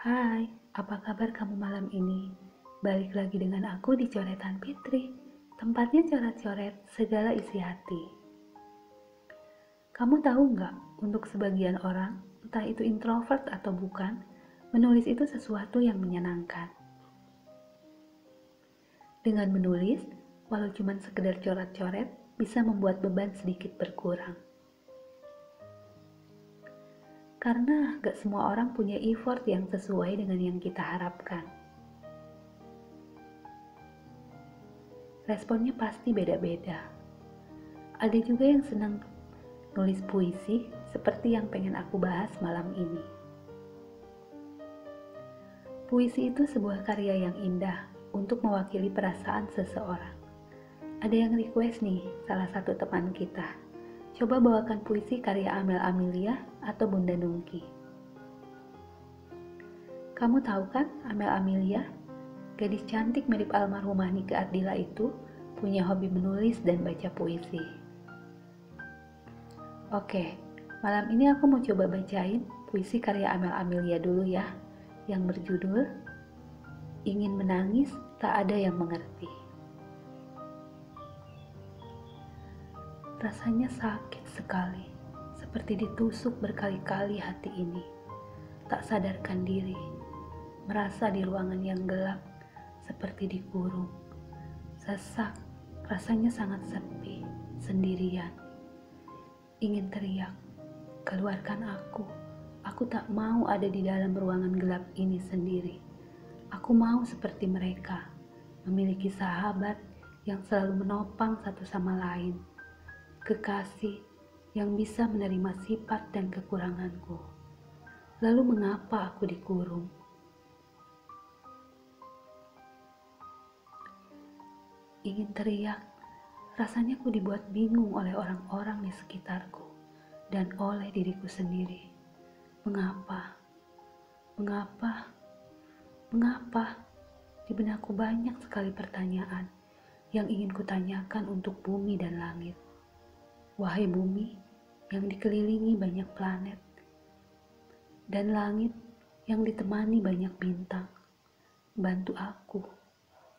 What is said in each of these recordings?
Hai, apa kabar kamu malam ini? Balik lagi dengan aku di Coretan Fitri, tempatnya coret-coret segala isi hati. Kamu tahu nggak, untuk sebagian orang, entah itu introvert atau bukan, menulis itu sesuatu yang menyenangkan. Dengan menulis, walau cuma sekedar coret-coret, bisa membuat beban sedikit berkurang. Karena gak semua orang punya effort yang sesuai dengan yang kita harapkan. Responnya pasti beda-beda. Ada juga yang senang nulis puisi seperti yang pengen aku bahas malam ini. Puisi itu sebuah karya yang indah untuk mewakili perasaan seseorang. Ada yang request nih, salah satu teman kita Coba bawakan puisi karya Amel Amelia atau Bunda Nungki. Kamu tahu kan Amel Amelia? Gadis cantik mirip almarhumah Nike Ardila itu punya hobi menulis dan baca puisi. Oke, malam ini aku mau coba bacain puisi karya Amel Amelia dulu ya, yang berjudul Ingin Menangis Tak Ada Yang Mengerti. Rasanya sakit sekali, seperti ditusuk berkali-kali hati ini. Tak sadarkan diri, merasa di ruangan yang gelap, seperti dikurung. Sesak, rasanya sangat sepi, sendirian. Ingin teriak, keluarkan aku. Aku tak mau ada di dalam ruangan gelap ini sendiri. Aku mau seperti mereka, memiliki sahabat yang selalu menopang satu sama lain kekasih yang bisa menerima sifat dan kekuranganku. Lalu mengapa aku dikurung? Ingin teriak, rasanya aku dibuat bingung oleh orang-orang di sekitarku dan oleh diriku sendiri. Mengapa? Mengapa? Mengapa? Di benakku banyak sekali pertanyaan yang ingin kutanyakan untuk bumi dan langit. Wahai bumi yang dikelilingi banyak planet, dan langit yang ditemani banyak bintang, bantu aku,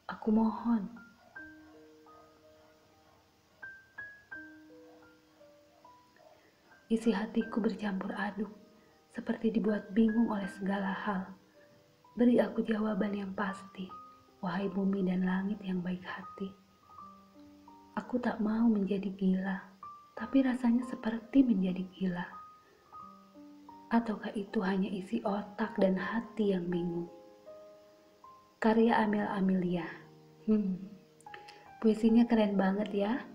aku mohon. Isi hatiku bercampur aduk, seperti dibuat bingung oleh segala hal. Beri aku jawaban yang pasti, wahai bumi dan langit yang baik hati. Aku tak mau menjadi gila tapi rasanya seperti menjadi gila. Ataukah itu hanya isi otak dan hati yang bingung? Karya Amel Amelia. Hmm, puisinya keren banget ya.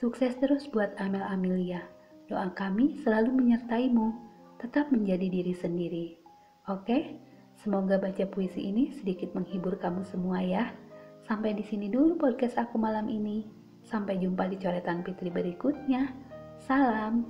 Sukses terus buat Amel Amelia. Doa kami selalu menyertaimu. Tetap menjadi diri sendiri. Oke? Semoga baca puisi ini sedikit menghibur kamu semua ya. Sampai di sini dulu podcast aku malam ini. Sampai jumpa di coretan Fitri berikutnya. Salam.